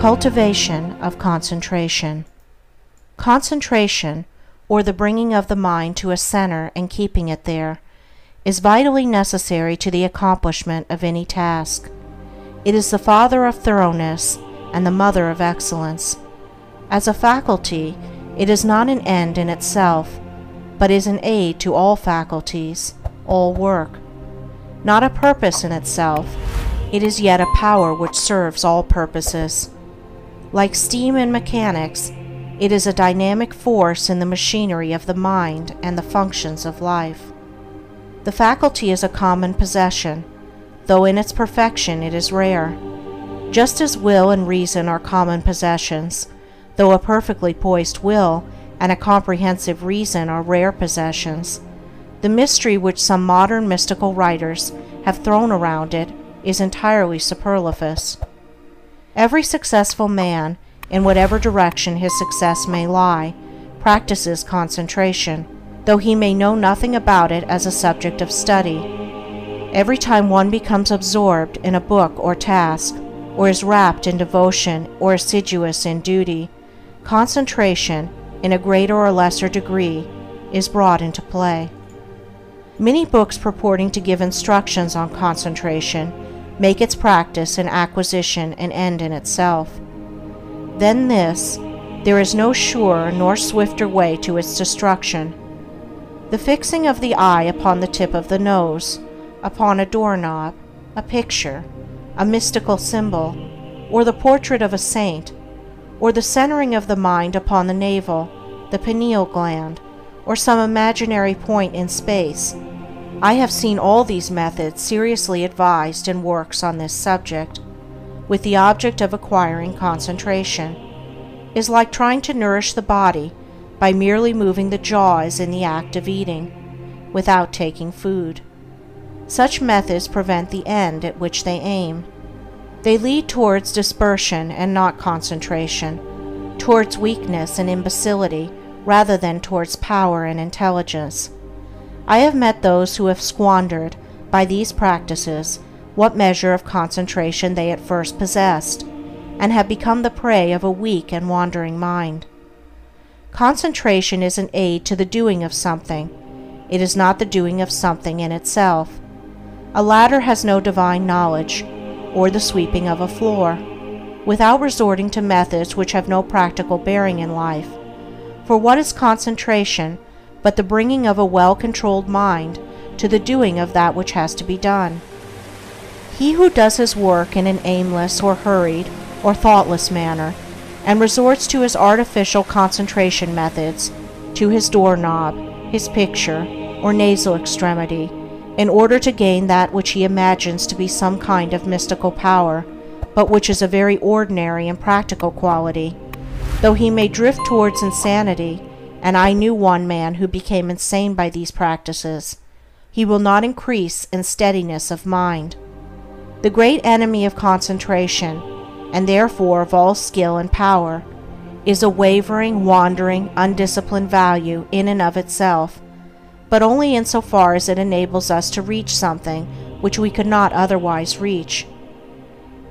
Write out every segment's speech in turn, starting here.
Cultivation of Concentration Concentration, or the bringing of the mind to a centre and keeping it there, is vitally necessary to the accomplishment of any task. It is the father of thoroughness and the mother of excellence. As a faculty, it is not an end in itself, but is an aid to all faculties, all work. Not a purpose in itself, it is yet a power which serves all purposes. Like steam in mechanics, it is a dynamic force in the machinery of the mind and the functions of life. The faculty is a common possession, though in its perfection it is rare. Just as will and reason are common possessions, though a perfectly poised will and a comprehensive reason are rare possessions, the mystery which some modern mystical writers have thrown around it is entirely superfluous. Every successful man, in whatever direction his success may lie, practices concentration, though he may know nothing about it as a subject of study. Every time one becomes absorbed in a book or task, or is rapt in devotion or assiduous in duty, concentration, in a greater or lesser degree, is brought into play. Many books purporting to give instructions on concentration make its practice and acquisition an end in itself. Then this, there is no surer nor swifter way to its destruction. The fixing of the eye upon the tip of the nose, upon a doorknob, a picture, a mystical symbol, or the portrait of a saint, or the centering of the mind upon the navel, the pineal gland, or some imaginary point in space, I have seen all these methods seriously advised in works on this subject, with the object of acquiring concentration, is like trying to nourish the body by merely moving the jaws in the act of eating, without taking food. Such methods prevent the end at which they aim. They lead towards dispersion and not concentration, towards weakness and imbecility rather than towards power and intelligence. I have met those who have squandered, by these practices, what measure of concentration they at first possessed, and have become the prey of a weak and wandering mind. Concentration is an aid to the doing of something. It is not the doing of something in itself. A ladder has no divine knowledge, or the sweeping of a floor, without resorting to methods which have no practical bearing in life. For what is concentration but the bringing of a well controlled mind to the doing of that which has to be done. He who does his work in an aimless or hurried or thoughtless manner, and resorts to his artificial concentration methods, to his doorknob, his picture, or nasal extremity, in order to gain that which he imagines to be some kind of mystical power, but which is a very ordinary and practical quality, though he may drift towards insanity, and I knew one man who became insane by these practices, he will not increase in steadiness of mind. The great enemy of concentration, and therefore of all skill and power, is a wavering, wandering, undisciplined value in and of itself, but only in so far as it enables us to reach something which we could not otherwise reach.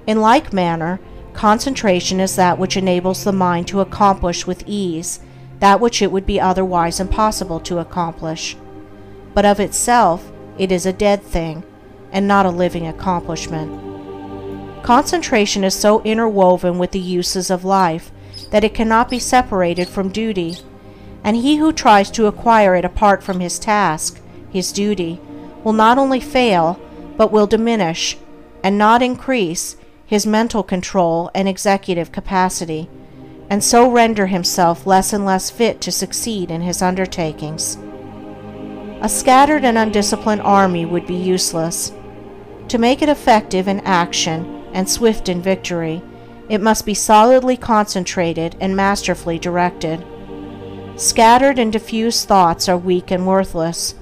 In like manner, concentration is that which enables the mind to accomplish with ease that which it would be otherwise impossible to accomplish. But of itself it is a dead thing, and not a living accomplishment. Concentration is so interwoven with the uses of life that it cannot be separated from duty, and he who tries to acquire it apart from his task, his duty, will not only fail, but will diminish, and not increase, his mental control and executive capacity and so render himself less and less fit to succeed in his undertakings. A scattered and undisciplined army would be useless. To make it effective in action and swift in victory, it must be solidly concentrated and masterfully directed. Scattered and diffused thoughts are weak and worthless.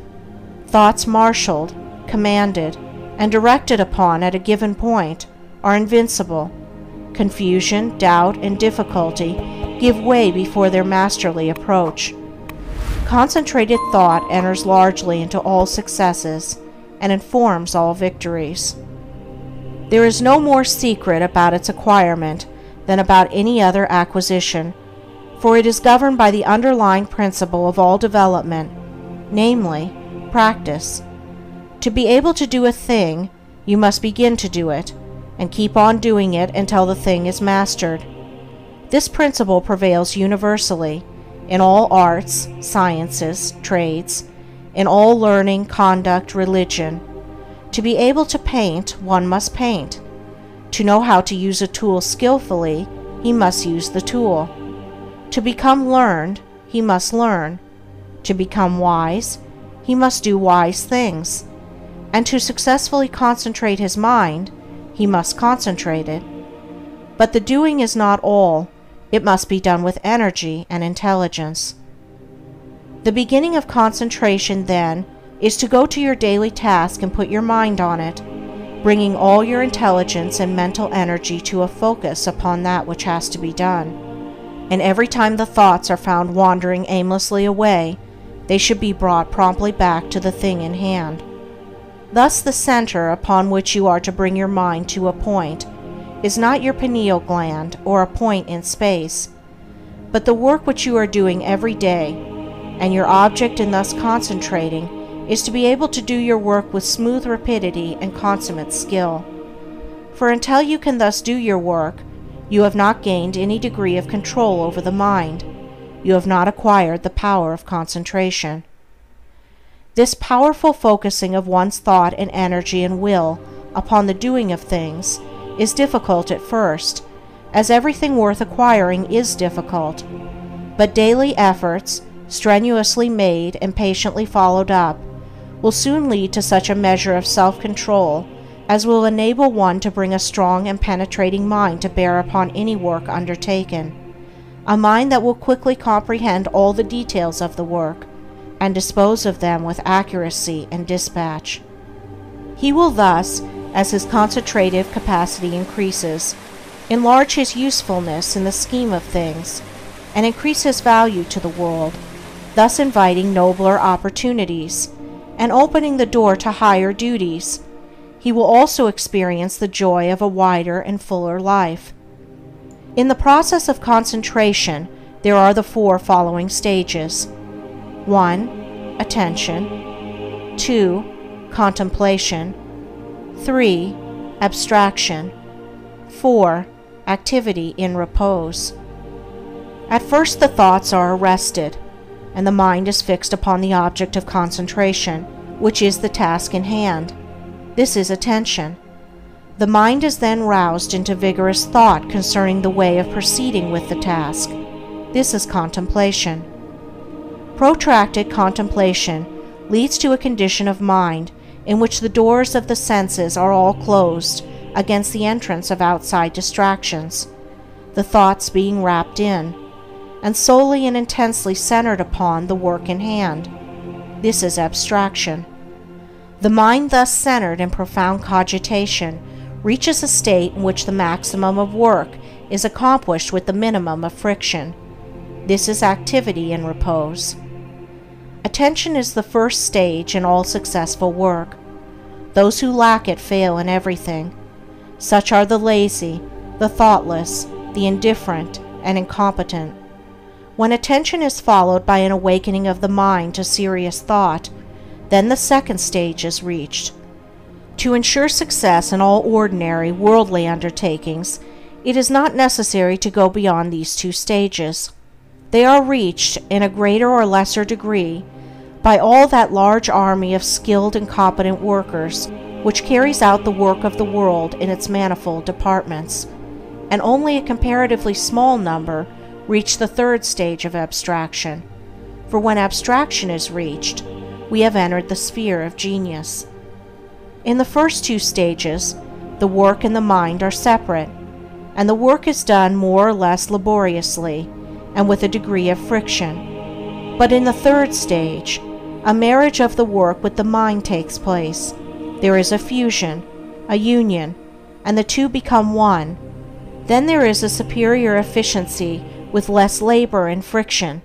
Thoughts marshaled, commanded, and directed upon at a given point are invincible Confusion, doubt, and difficulty give way before their masterly approach. Concentrated thought enters largely into all successes and informs all victories. There is no more secret about its acquirement than about any other acquisition, for it is governed by the underlying principle of all development, namely, practice. To be able to do a thing, you must begin to do it, and keep on doing it until the thing is mastered. This principle prevails universally in all arts, sciences, trades, in all learning, conduct, religion. To be able to paint, one must paint. To know how to use a tool skillfully, he must use the tool. To become learned, he must learn. To become wise, he must do wise things. And to successfully concentrate his mind, he must concentrate it. But the doing is not all, it must be done with energy and intelligence. The beginning of concentration, then, is to go to your daily task and put your mind on it, bringing all your intelligence and mental energy to a focus upon that which has to be done. And every time the thoughts are found wandering aimlessly away, they should be brought promptly back to the thing in hand. Thus, the center upon which you are to bring your mind to a point is not your pineal gland or a point in space, but the work which you are doing every day, and your object in thus concentrating is to be able to do your work with smooth rapidity and consummate skill. For until you can thus do your work, you have not gained any degree of control over the mind, you have not acquired the power of concentration. This powerful focusing of one's thought and energy and will upon the doing of things is difficult at first, as everything worth acquiring is difficult, but daily efforts, strenuously made and patiently followed up, will soon lead to such a measure of self control as will enable one to bring a strong and penetrating mind to bear upon any work undertaken, a mind that will quickly comprehend all the details of the work and dispose of them with accuracy and dispatch. He will thus, as his concentrative capacity increases, enlarge his usefulness in the scheme of things, and increase his value to the world, thus inviting nobler opportunities, and opening the door to higher duties. He will also experience the joy of a wider and fuller life. In the process of concentration, there are the four following stages 1. Attention, 2. Contemplation, 3. Abstraction. 4. Activity in repose. At first the thoughts are arrested, and the mind is fixed upon the object of concentration, which is the task in hand. This is attention. The mind is then roused into vigorous thought concerning the way of proceeding with the task. This is contemplation. Protracted contemplation leads to a condition of mind in which the doors of the senses are all closed against the entrance of outside distractions, the thoughts being wrapped in, and solely and intensely centered upon the work in hand. This is abstraction. The mind thus centered in profound cogitation reaches a state in which the maximum of work is accomplished with the minimum of friction. This is activity in repose. Attention is the first stage in all successful work. Those who lack it fail in everything. Such are the lazy, the thoughtless, the indifferent, and incompetent. When attention is followed by an awakening of the mind to serious thought, then the second stage is reached. To ensure success in all ordinary, worldly undertakings, it is not necessary to go beyond these two stages. They are reached, in a greater or lesser degree, by all that large army of skilled and competent workers which carries out the work of the world in its manifold departments, and only a comparatively small number reach the third stage of abstraction, for when abstraction is reached, we have entered the sphere of genius. In the first two stages, the work and the mind are separate, and the work is done more or less laboriously and with a degree of friction. But in the third stage, a marriage of the work with the mind takes place. There is a fusion, a union, and the two become one. Then there is a superior efficiency with less labor and friction.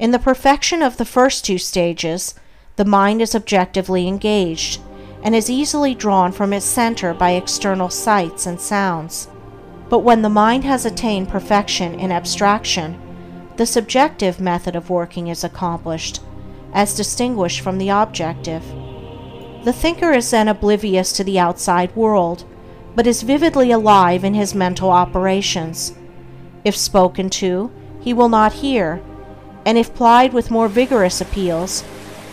In the perfection of the first two stages, the mind is objectively engaged and is easily drawn from its center by external sights and sounds. But when the mind has attained perfection in abstraction, the subjective method of working is accomplished, as distinguished from the objective. The thinker is then oblivious to the outside world, but is vividly alive in his mental operations. If spoken to, he will not hear, and if plied with more vigorous appeals,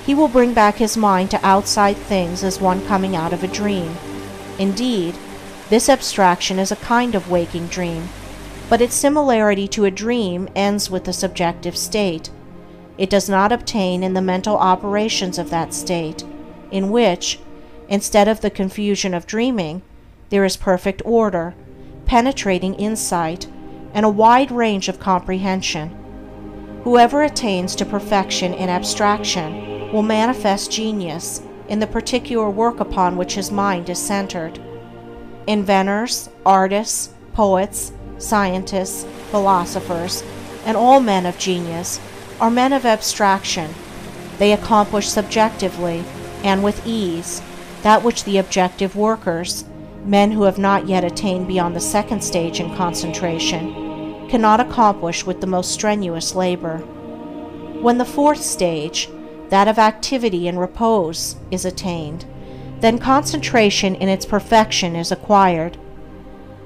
he will bring back his mind to outside things as one coming out of a dream. Indeed, this abstraction is a kind of waking dream, but its similarity to a dream ends with the subjective state. It does not obtain in the mental operations of that state, in which, instead of the confusion of dreaming, there is perfect order, penetrating insight, and a wide range of comprehension. Whoever attains to perfection in abstraction will manifest genius in the particular work upon which his mind is centered. Inventors, artists, poets, scientists, philosophers, and all men of genius are men of abstraction. They accomplish subjectively and with ease that which the objective workers, men who have not yet attained beyond the second stage in concentration, cannot accomplish with the most strenuous labor. When the fourth stage, that of activity and repose, is attained, then concentration in its perfection is acquired.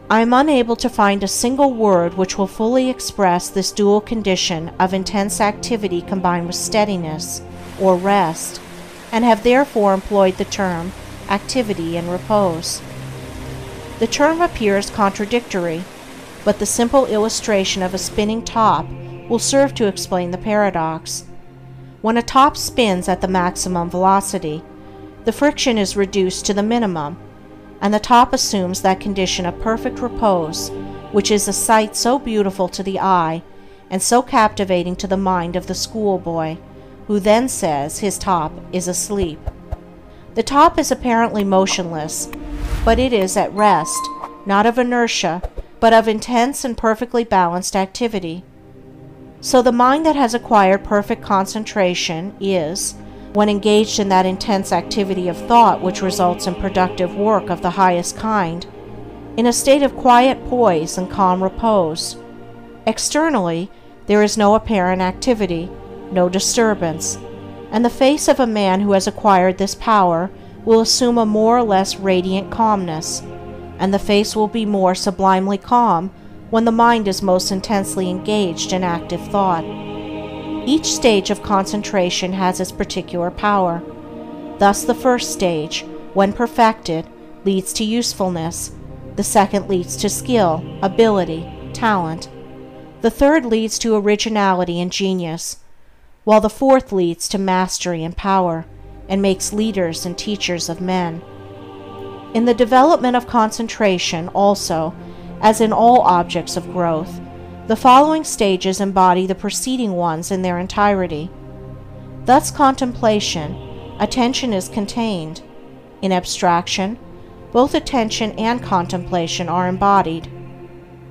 I am unable to find a single word which will fully express this dual condition of intense activity combined with steadiness, or rest, and have therefore employed the term activity and repose. The term appears contradictory, but the simple illustration of a spinning top will serve to explain the paradox. When a top spins at the maximum velocity, the friction is reduced to the minimum, and the top assumes that condition of perfect repose which is a sight so beautiful to the eye and so captivating to the mind of the schoolboy, who then says his top is asleep. The top is apparently motionless, but it is at rest, not of inertia, but of intense and perfectly balanced activity. So the mind that has acquired perfect concentration is, when engaged in that intense activity of thought which results in productive work of the highest kind, in a state of quiet poise and calm repose. Externally, there is no apparent activity, no disturbance, and the face of a man who has acquired this power will assume a more or less radiant calmness, and the face will be more sublimely calm when the mind is most intensely engaged in active thought. Each stage of concentration has its particular power. Thus, the first stage, when perfected, leads to usefulness, the second leads to skill, ability, talent, the third leads to originality and genius, while the fourth leads to mastery and power, and makes leaders and teachers of men. In the development of concentration, also, as in all objects of growth, the following stages embody the preceding ones in their entirety. Thus, contemplation, attention is contained. In abstraction, both attention and contemplation are embodied.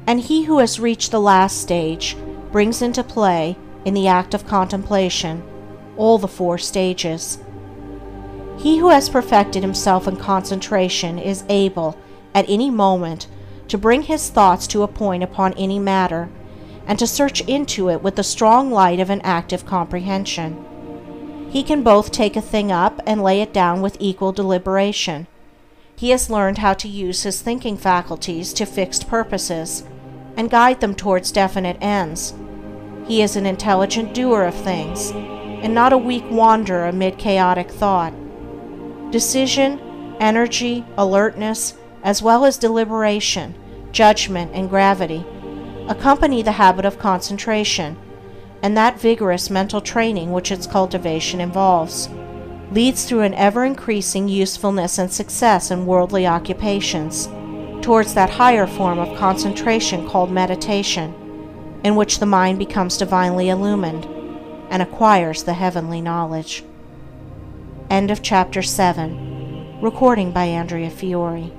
And he who has reached the last stage brings into play, in the act of contemplation, all the four stages. He who has perfected himself in concentration is able, at any moment, to bring his thoughts to a point upon any matter and to search into it with the strong light of an active comprehension. He can both take a thing up and lay it down with equal deliberation. He has learned how to use his thinking faculties to fixed purposes and guide them towards definite ends. He is an intelligent doer of things and not a weak wanderer amid chaotic thought. Decision, energy, alertness, as well as deliberation, judgment, and gravity accompany the habit of concentration, and that vigorous mental training which its cultivation involves, leads through an ever increasing usefulness and success in worldly occupations towards that higher form of concentration called meditation, in which the mind becomes divinely illumined and acquires the heavenly knowledge. End of chapter 7. Recording by Andrea Fiore.